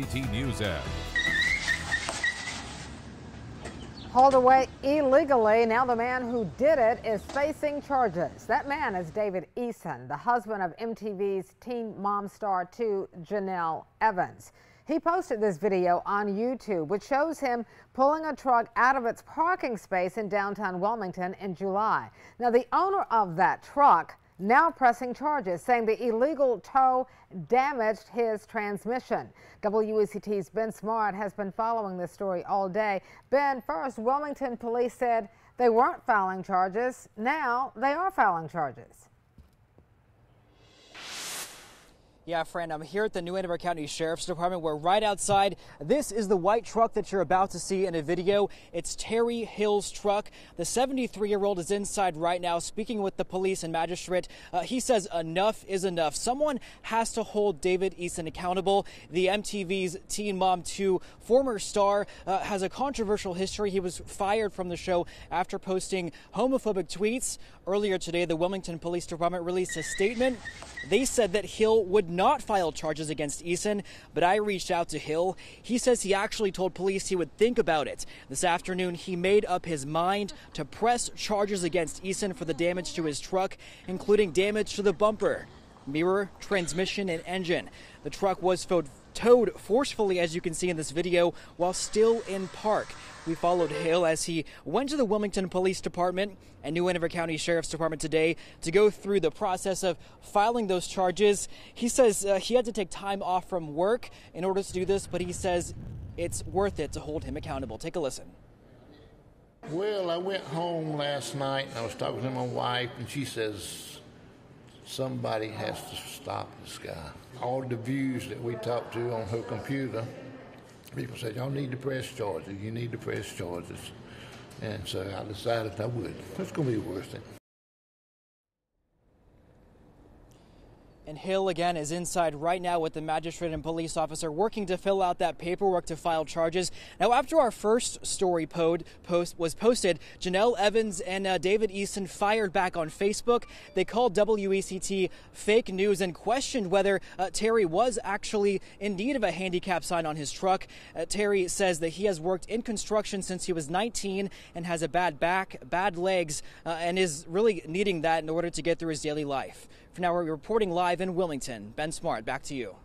WECT News app. Hauled away illegally. Now the man who did it is facing charges. That man is David Eason, the husband of MTV's Teen Mom Star 2, Jenelle Evans. He posted this video on YouTube, which shows him pulling a truck out of its parking space in downtown Wilmington in July. Now, the owner of that truck now pressing charges, saying the illegal tow damaged his transmission. WECT's Ben Smart has been following this story all day. Ben, first, Wilmington police said they weren't filing charges. Now they are filing charges. Yeah, Fran, I'm here at the New Hanover County Sheriff's Department. We're right outside. This is the white truck that you're about to see in a video. It's Terry Hill's truck. The 73 year old is inside right now speaking with the police and magistrate. Uh, he says enough is enough. Someone has to hold David Eason accountable. The MTV's Teen Mom 2 former star uh, has a controversial history. He was fired from the show after posting homophobic tweets. Earlier today, the Wilmington Police Department released a statement. They said that Hill would not filed charges against Eason, but I reached out to Hill. He says he actually told police he would think about it. This afternoon, he made up his mind to press charges against Eason for the damage to his truck, including damage to the bumper, mirror, transmission, and engine. The truck was towed forcefully, as you can see in this video, while still in park. We followed Hill as he went to the Wilmington Police Department and New Hanover County Sheriff's Department today to go through the process of filing those charges. He says uh, he had to take time off from work in order to do this, but he says it's worth it to hold him accountable. Take a listen. Well, I went home last night and I was talking to my wife, and she says somebody has to stop this guy. All the views that we talked to on her computer people said, y'all need to press charges. You need to press charges. And so I decided I would. It's going to be worth it. And Hill again is inside right now with the magistrate and police officer working to fill out that paperwork to file charges. Now, after our first story post was posted, Jenelle Evans and uh, David Eason fired back on Facebook. They called WECT fake news and questioned whether uh, Terry was actually in need of a handicap sign on his truck. Uh, Terry says that he has worked in construction since he was 19 and has a bad back, bad legs, uh, and is really needing that in order to get through his daily life. For now, we're reporting live in Wilmington. Ben Smart, back to you.